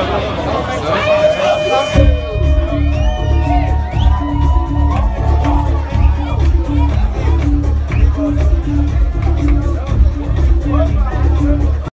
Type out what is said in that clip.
早い!